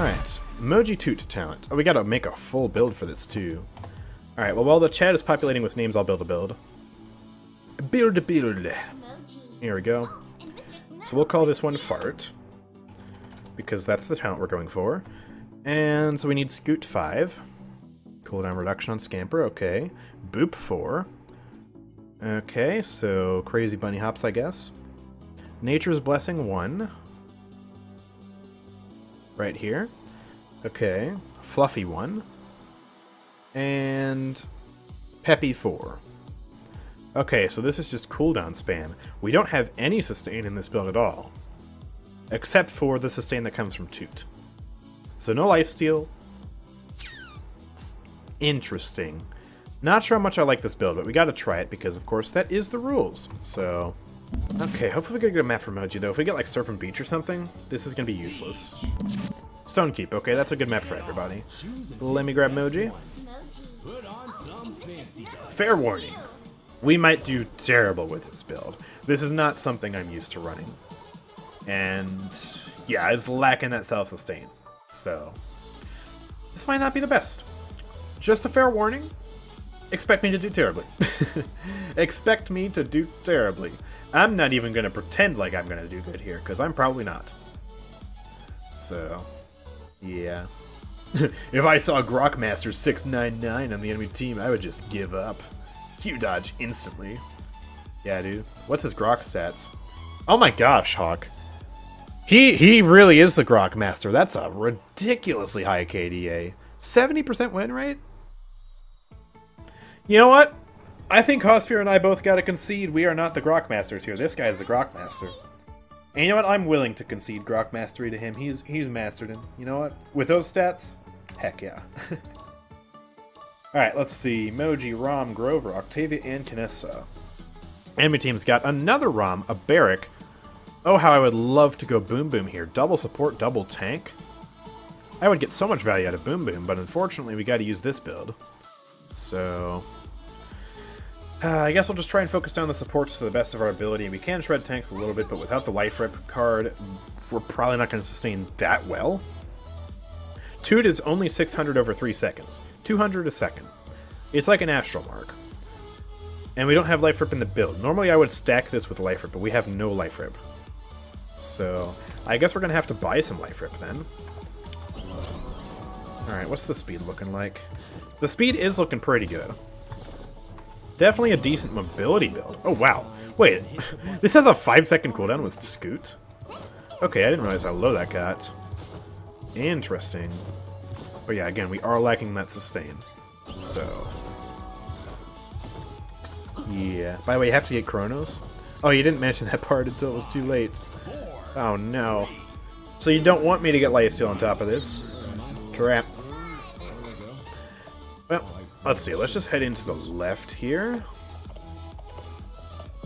Alright, Moji Toot talent. Oh, we gotta make a full build for this too. Alright, well while the chat is populating with names, I'll build a build. Build a build. Here we go. So we'll call this one Fart. Because that's the talent we're going for. And so we need Scoot 5. Cooldown reduction on Scamper, okay. Boop 4. Okay, so Crazy Bunny Hops, I guess. Nature's Blessing 1. Right here. Okay. Fluffy 1. And Peppy 4. Okay, so this is just cooldown spam. We don't have any sustain in this build at all. Except for the sustain that comes from Toot. So no lifesteal. Interesting. Not sure how much I like this build, but we gotta try it because, of course, that is the rules. So, okay, hopefully we get a map for Moji, though. If we get, like, Serpent Beach or something, this is gonna be useless. Stonekeep, okay, that's a good map for everybody. Let me grab Moji. Fair warning. We might do terrible with this build. This is not something I'm used to running. And, yeah, it's lacking that self-sustain. So, this might not be the best. Just a fair warning, expect me to do terribly. expect me to do terribly. I'm not even going to pretend like I'm going to do good here, because I'm probably not. So, yeah. if I saw Grokmaster 699 on the enemy team, I would just give up. Q dodge instantly. Yeah, dude. What's his Grok stats? Oh my gosh, Hawk. He he really is the Grohk Master. That's a ridiculously high KDA. 70% win rate? You know what? I think Hosphere and I both gotta concede we are not the Grok Masters here. This guy is the Grok Master. And you know what? I'm willing to concede Grok Mastery to him. He's he's mastered him. You know what? With those stats, heck yeah. Alright, let's see. Moji, Raum, Grover, Octavia, and Kinessa. Enemy team's got another Raum, a Barik. Oh, how I would love to go Boom Boom here. Double support, double tank. I would get so much value out of Boom Boom, but unfortunately we gotta use this build. So... Uh, I guess we'll just try and focus down the supports to the best of our ability. We can shred tanks a little bit, but without the life rip card, we're probably not going to sustain that well. Toot is only 600 over 3 seconds. 200 a second. It's like an Astral Mark. And we don't have Life Rip in the build. Normally I would stack this with Life Rip, but we have no Life Rip. So, I guess we're going to have to buy some Life Rip then. Alright, what's the speed looking like? The speed is looking pretty good. Definitely a decent mobility build. Oh, wow. Wait, this has a 5 second cooldown with Scoot? Okay, I didn't realize how low that got. Interesting. But yeah, again, we are lacking that sustain. So... Yeah. By the way, you have to get Chronos? Oh, you didn't mention that part until it was too late. Oh, no. So you don't want me to get Lifesteal on top of this? Crap. Well, let's see. Let's just head into the left here.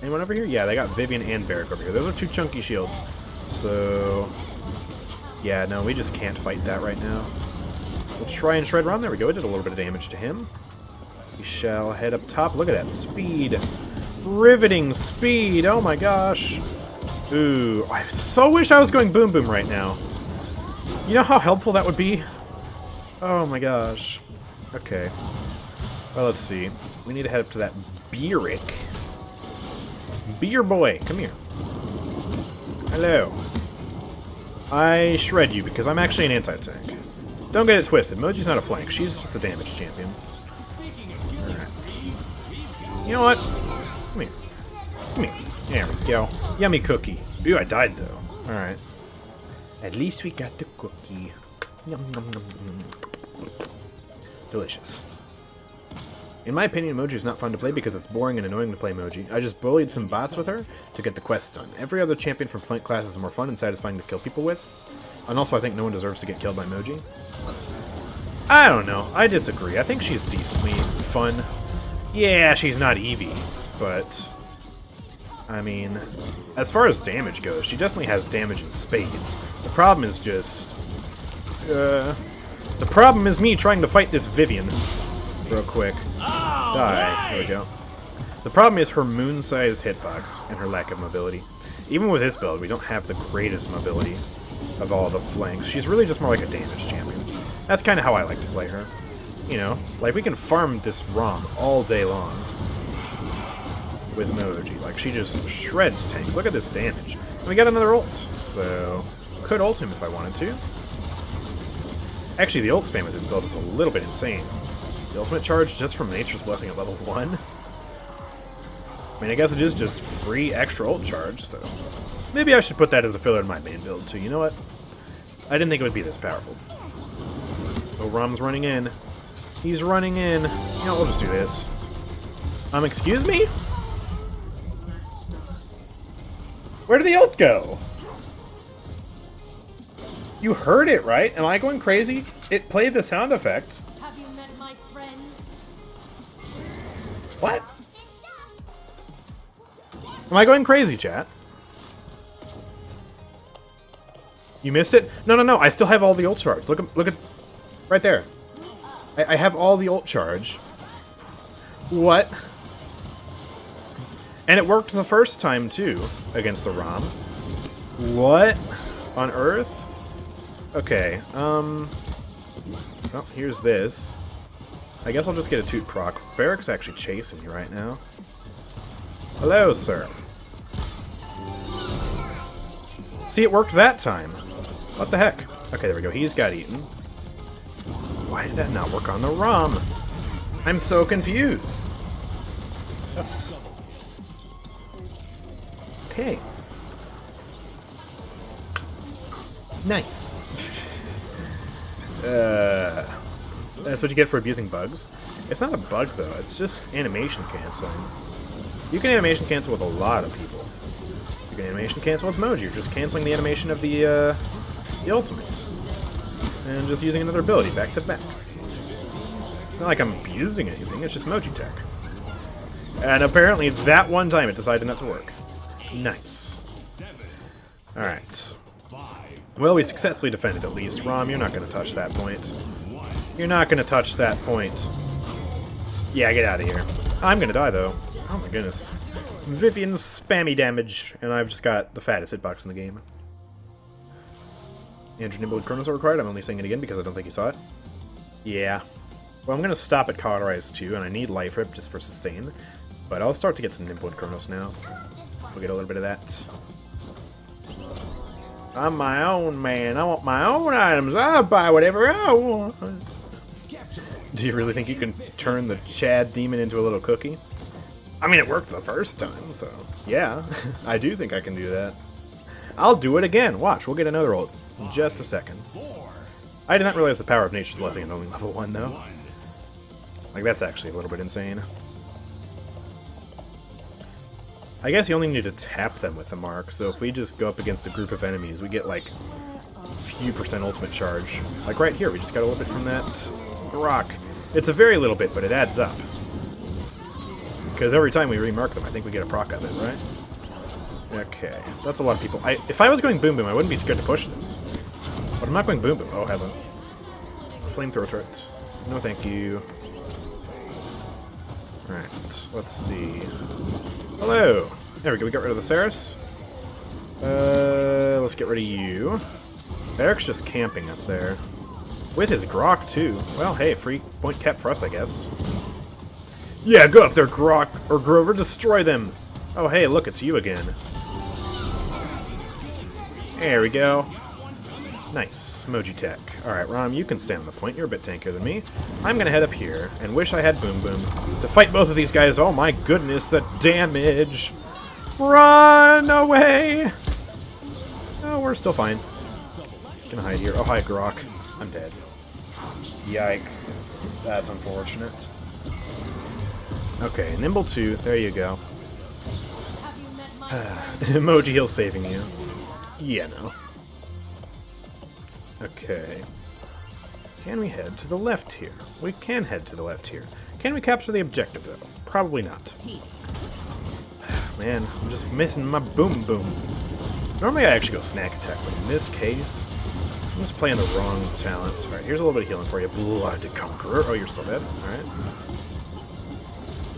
Anyone over here? Yeah, they got Vivian and Barik over here. Those are two chunky shields. So... Yeah, no, we just can't fight that right now. Let's try and shred run. There we go. It did a little bit of damage to him. We shall head up top. Look at that speed. Riveting speed. Oh my gosh. Ooh, I so wish I was going boom boom right now. You know how helpful that would be? Oh my gosh. Okay. Well, let's see. We need to head up to that Barik. Beer boy, come here. Hello. I shred you because I'm actually an anti-tank. Don't get it twisted. Moji's not a flank. She's just a damage champion. Right. You know what? Come here. Come here. There we go. Yummy cookie. Ooh, I died though. Alright. At least we got the cookie. Yum, yum, yum, yum. Delicious. In my opinion, Moji is not fun to play because it's boring and annoying to play Moji. I just bullied some bots with her to get the quest done. Every other champion from flank class is more fun and satisfying to kill people with. And also, I think no one deserves to get killed by Moji. I don't know. I disagree. I think she's decently fun. Yeah, she's not Evie, but... I mean, as far as damage goes, she definitely has damage in spades. The problem is just... Uh... The problem is me trying to fight this Vivian real quick. Die. There we go. The problem is her moon-sized hitbox and her lack of mobility. Even with this build, we don't have the greatest mobility. of all the flanks. She's really just more like a damage champion. That's kind of how I like to play her. You know, like we can farm this Raum all day long with Moji. Like she just shreds tanks. Look at this damage. And we got another ult, so could ult him if I wanted to. Actually, the ult spam with this build is a little bit insane. The ultimate charge just from Nature's Blessing at level 1. I mean, I guess it is just free extra ult charge, so... Maybe I should put that as a filler in my main build, too. You know what? I didn't think it would be this powerful. Oh, Raum's running in. He's running in. You know, we'll just do this. Um, excuse me? Where did the ult go? You heard it, right? Am I going crazy? It played the sound effect. What? Am I going crazy, chat? You missed it? No, no, no. I still have all the ult charge. Look at, look at, right there. I, I have all the ult charge. What? And it worked the first time too against the Raum. What on earth? Okay. Um. Oh, here's this. I guess I'll just get a toot proc. Barik's actually chasing me right now. Hello, sir. See, it worked that time. What the heck? Okay, there we go. He's got eaten. Why did that not work on the Raum? I'm so confused. That's... Okay. Nice. Uh, that's what you get for abusing bugs. It's not a bug, though. It's just animation canceling. You can animation cancel with a lot of people. You can animation cancel with Moji. You're just canceling the animation of the, uh, the ultimate. And just using another ability back to back. It's not like I'm abusing anything, it's just Moji tech. And apparently that one time it decided not to work. Nice. Alright. Well, we successfully defended at least. Raum, you're not going to touch that point. You're not going to touch that point. Yeah, get out of here. I'm going to die, though. Oh my goodness. Vivian spammy damage, and I've just got the fattest hitbox in the game. Andrew Nimble and Chronos are required. I'm only saying it again because I don't think you saw it. Yeah. Well, I'm going to stop at Cauterize too, and I need Life Rip just for sustain. But I'll start to get some Nimble and Chronos now. We'll get a little bit of that. I'm my own man. I want my own items. I'll buy whatever I want. Do you really think you can turn the Chad demon into a little cookie? I mean, it worked the first time, so yeah, I do think I can do that. I'll do it again. Watch, we'll get another ult in just a second. I did not realize the power of Nature's Blessing is only level 1, though. Like, that's actually a little bit insane. I guess you only need to tap them with the mark, so if we just go up against a group of enemies, we get, like, a few percent ultimate charge. Like right here, we just got a little bit from that rock. It's a very little bit, but it adds up. Because every time we remark them, I think we get a proc of it, right? Okay, that's a lot of people. I, if I was going Boom Boom, I wouldn't be scared to push this. But I'm not going Boom Boom. Oh, heaven. Flamethrower turret. No thank you. Alright, let's see. Hello! There we go, we got rid of the Seris. Uh, let's get rid of you. Eric's just camping up there. With his Grohk, too. Well, hey, free point kept for us, I guess. Yeah, go up there, Grohk, or Grover, destroy them! Oh, hey, look, it's you again. There we go. Nice. Moji Tech. Alright, Raum, you can stand on the point. You're a bit tankier than me. I'm gonna head up here and wish I had Boom Boom to fight both of these guys. Oh my goodness, the damage! Run away! Oh, we're still fine. Gonna hide here. Oh, hi, Grohk. I'm dead. Yikes. That's unfortunate. Okay, Nimble 2. There you go. Have you met my friends? Emoji Hill saving you. Yeah, no. Okay. Can we head to the left here? We can head to the left here. Can we capture the objective, though? Probably not. Man, I'm just missing my boom boom. Normally I actually go snack attack, but in this case, I'm just playing the wrong talents. Alright, here's a little bit of healing for you. Blood Conqueror. Oh, you're still dead. Alright.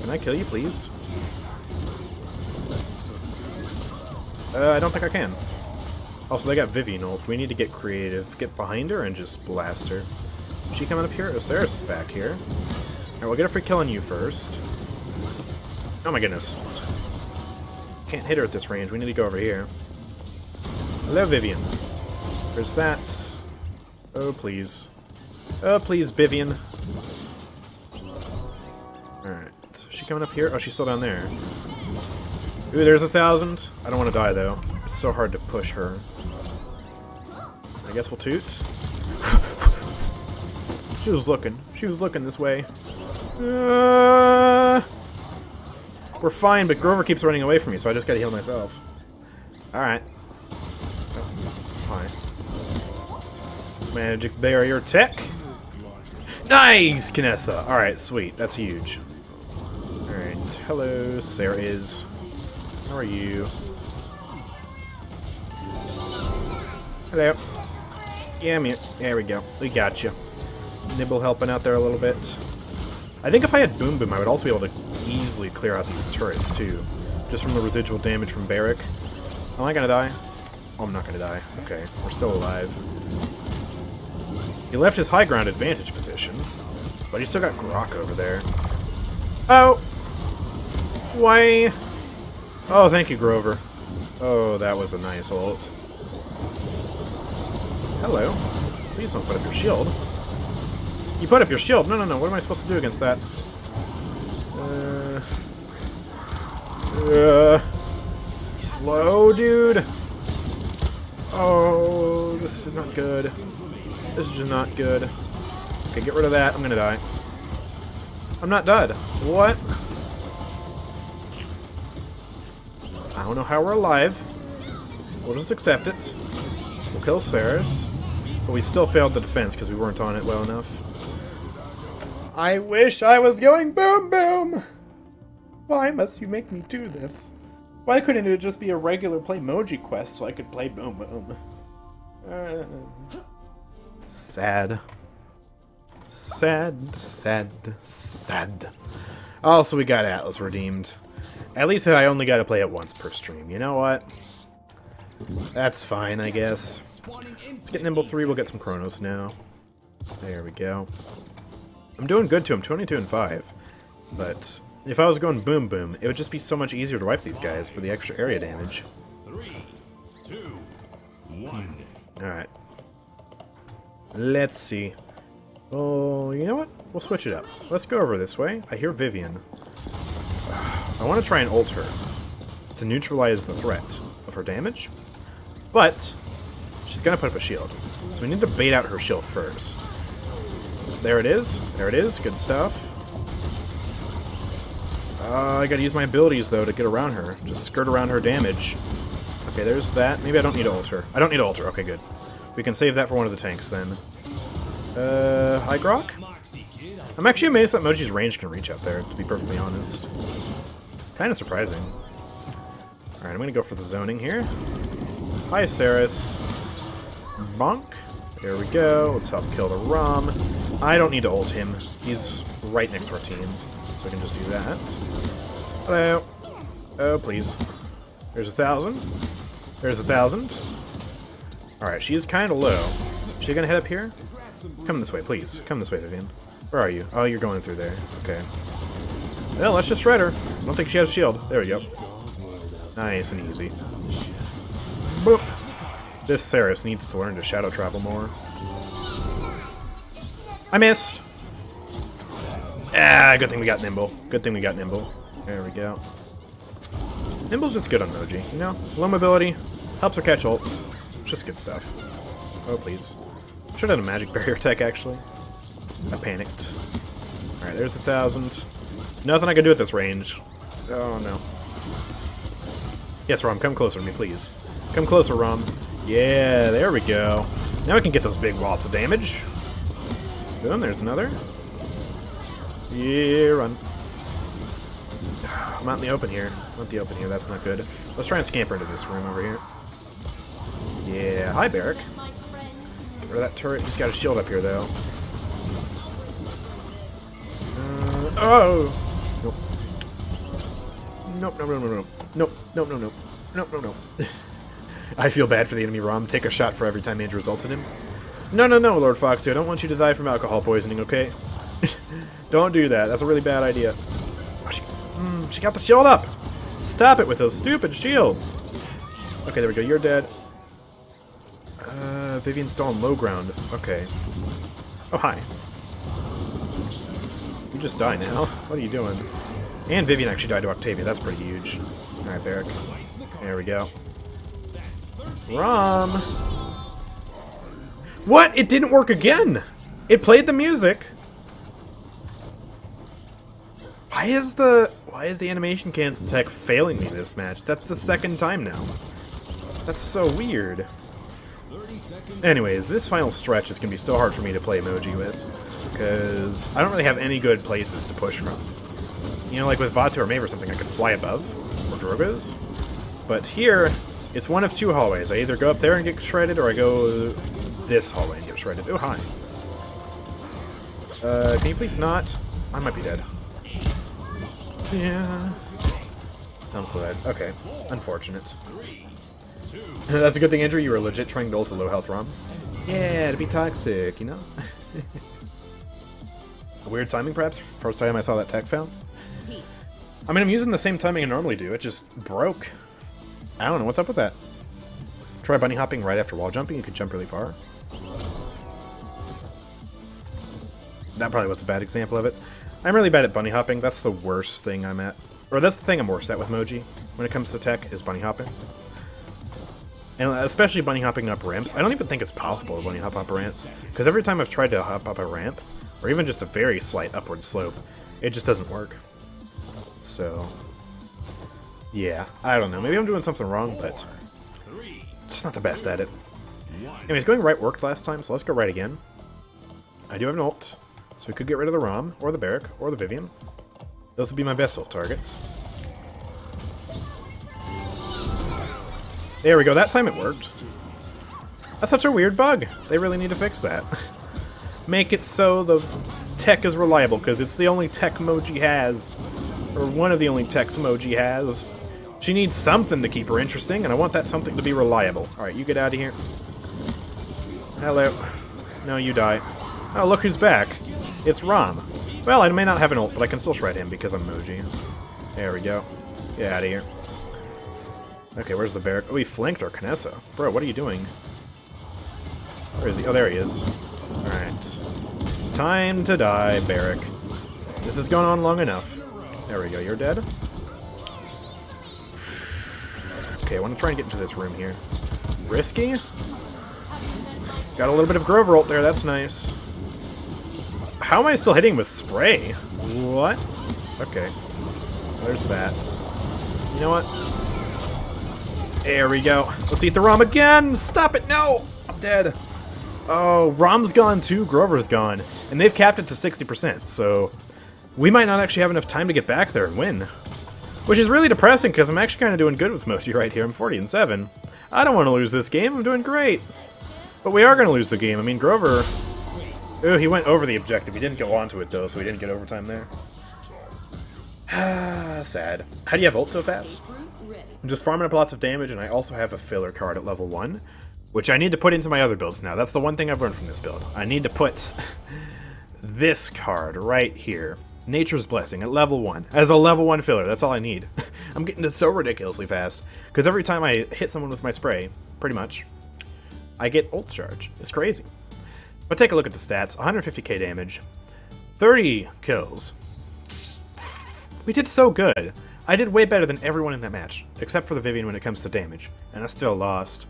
Can I kill you, please? Uh, I don't think I can. Also, they got Vivian ult. We need to get creative. Get behind her and just blast her. Is she coming up here? Osiris is back here. Alright, we'll get a for killing you first. Oh my goodness. Can't hit her at this range. We need to go over here. Hello, Vivian. There's that. Oh, please. Oh, please, Vivian. Alright. Is she coming up here? Oh, she's still down there. Ooh, there's a thousand. I don't want to die, though. It's so hard to push her. I guess we'll toot. she was looking. She was looking this way. Uh, we're fine, but Grover keeps running away from me, so I just gotta heal myself. Alright. Hi. Magic barrier tech. Nice, Kinessa. Alright, sweet. That's huge. Alright. Hello, Seris. How are you? Hello. Yeah, here. There we go. We got you. Nimble helping out there a little bit. I think if I had Boom Boom, I would also be able to easily clear out these turrets, too. Just from the residual damage from Barik. Am I gonna die? Oh, I'm not gonna die. Okay, we're still alive. He left his high ground advantage position, but he still got Grohk over there. Oh! Why? Oh, thank you, Grover. Oh, that was a nice ult. Hello. Please don't put up your shield. You put up your shield. No, no, no. What am I supposed to do against that? Uh, uh, slow, dude. Oh, this is not good. This is just not good. Okay, get rid of that. I'm gonna die. I'm not dead. What? I don't know how we're alive. We'll just accept it. We'll kill Seris. But we still failed the defense because we weren't on it well enough. I wish I was going boom boom! Why must you make me do this? Why couldn't it just be a regular play Moji quest so I could play boom boom? Uh, sad. Sad, sad, sad. Oh, so we got Atlas redeemed. At least I only got to play it once per stream. You know what? That's fine, I guess. Let's get Nimble 3. We'll get some Chronos now. There we go. I'm doing good to him, 22 and 5. But if I was going Boom Boom, it would just be so much easier to wipe these guys for the extra area damage. Three, two, one. Hmm. Alright. Let's see. Oh, you know what? We'll switch it up. Let's go over this way. I hear Vivian. I want to try and ult her to neutralize the threat of her damage. But she's going to put up a shield. So we need to bait out her shield first. There it is. There it is. Good stuff. Uh, I gotta use my abilities, though, to get around her. Just skirt around her damage. Okay, there's that. Maybe I don't need to ult her. I don't need to ult her. Okay, good. We can save that for one of the tanks, then. Uh, High Grohk? I'm actually amazed that Moji's range can reach out there, to be perfectly honest. Kind of surprising. Alright, I'm gonna go for the zoning here. Hi, Seris. Bonk. There we go. Let's help kill the Raum. I don't need to ult him. He's right next to our team, so I can just do that. Hello. Oh, please. There's a thousand. There's a thousand. Alright, she is kind of low. Is she gonna head up here? Come this way, please. Come this way, Vivian. Where are you? Oh, you're going through there. Okay. Well, let's just shred her. I don't think she has a shield. There we go. Nice and easy. Boop. This Seris needs to learn to shadow travel more. I missed. Ah, good thing we got Nimble. Good thing we got Nimble. There we go. Nimble's just good on Moji, you know? Low mobility, helps her catch ults. Just good stuff. Oh, please. Should have a magic barrier tech, actually. I panicked. Alright, there's a thousand. Nothing I can do at this range. Oh, no. Yes, Raum, come closer to me, please. Come closer, Raum. Yeah, there we go. Now I can get those big wallops of damage. Boom, there's another. Yeah, run. I'm out in the open here. Not the open here, that's not good. Let's try and scamper into this room over here. Yeah, hi. My Get rid of that turret. He's got a shield up here, though. Uh, oh! Nope. Nope, no, no, no, no. Nope, nope, no, no. Nope, no, no. I feel bad for the enemy Raum. Take a shot for every time Andrew results in him. No, no, no, Lord Foxy. I don't want you to die from alcohol poisoning, okay? don't do that. That's a really bad idea. Oh, she, mm, she got the shield up. Stop it with those stupid shields. Okay, there we go. You're dead. Uh, Vivian's still on low ground. Okay. Oh, hi. You just die now. What are you doing? And Vivian actually died to Octavia. That's pretty huge. Alright, Barik. There we go. Raum! What? It didn't work again! It played the music! Why is the... Why is the animation cancel tech failing me this match? That's the second time now. That's so weird. Anyways, this final stretch is going to be so hard for me to play emoji with. Because I don't really have any good places to push from. You know, like with Vatu or Maeve or something, I could fly above, or Drogoz. But here, it's one of two hallways. I either go up there and get shredded, or I go this hallway and get shredded. Oh, hi. Uh, can you please not? I might be dead. Yeah. I'm still dead. Okay. Unfortunate. That's a good thing, Andrew. You were legit trying to ult a low health Raum. Yeah, to be toxic, you know? a weird timing, perhaps? First time I saw that tech fail? Peace. I mean, I'm using the same timing I normally do. It just broke. I don't know. What's up with that? Try bunny hopping right after wall jumping. You can jump really far. That probably was a bad example of it. I'm really bad at bunny hopping. That's the worst thing I'm at. Or that's the thing I'm worst at with Moji when it comes to tech, is bunny hopping. And especially bunny hopping up ramps. I don't even think it's possible to bunny hop up ramps. Because every time I've tried to hop up a ramp, or even just a very slight upward slope, it just doesn't work. So, yeah, I don't know. Maybe I'm doing something wrong, but just not the best at it. Anyways, going right worked last time, so let's go right again. I do have an ult, so we could get rid of the Raum, or the Barik, or the Vivian. Those would be my best ult targets. There we go, that time it worked. That's such a weird bug. They really need to fix that. Make it so the tech is reliable, because it's the only tech Moji has. Or one of the only techs Moji has. She needs something to keep her interesting, and I want that something to be reliable. Alright, you get out of here. Hello. No, you die. Oh, look who's back. It's Raum. Well, I may not have an ult, but I can still shred him because I'm Moji. There we go. Get out of here. Okay, where's the bear? Oh, he flanked our Kinessa. Bro, what are you doing? Where is he? Oh, there he is. Alright. Time to die, Barik. This has gone on long enough. There we go, you're dead. Okay, I want to try and get into this room here. Risky? Got a little bit of Grover ult there, that's nice. How am I still hitting with spray? What? Okay. There's that. You know what? There we go. Let's eat the Raum again! Stop it! No! I'm dead. Oh, Raum's gone too, Grover's gone. And they've capped it to 60%, so we might not actually have enough time to get back there and win. Which is really depressing, because I'm actually kind of doing good with Moji right here. I'm 40 and 7. I don't want to lose this game, I'm doing great. But we are going to lose the game. I mean, Grover... Oh, he went over the objective. He didn't go onto it, though, so he didn't get overtime there. Ah, sad. How do you have ult so fast? I'm just farming up lots of damage, and I also have a filler card at level 1, which I need to put into my other builds now. That's the one thing I've learned from this build. I need to put this card right here. Nature's Blessing at level 1. As a level 1 filler, that's all I need. I'm getting it so ridiculously fast. Because every time I hit someone with my spray, pretty much, I get ult charge. It's crazy. But take a look at the stats. 150k damage. 30 kills. We did so good. I did way better than everyone in that match, except for the Vivian when it comes to damage, and I still lost.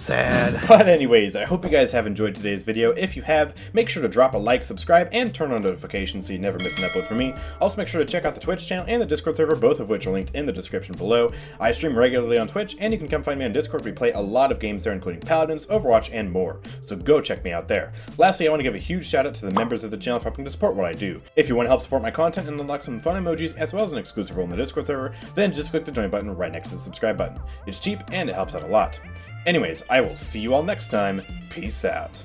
Sad. But anyways, I hope you guys have enjoyed today's video. If you have, make sure to drop a like, subscribe, and turn on notifications so you never miss an upload from me. Also make sure to check out the Twitch channel and the Discord server, both of which are linked in the description below. I stream regularly on Twitch, and you can come find me on Discord. We play a lot of games there, including Paladins, Overwatch, and more. So go check me out there. Lastly, I want to give a huge shout out to the members of the channel for helping to support what I do. If you want to help support my content and unlock some fun emojis, as well as an exclusive role in the Discord server, then just click the join button right next to the subscribe button. It's cheap, and it helps out a lot. Anyways, I will see you all next time. Peace out.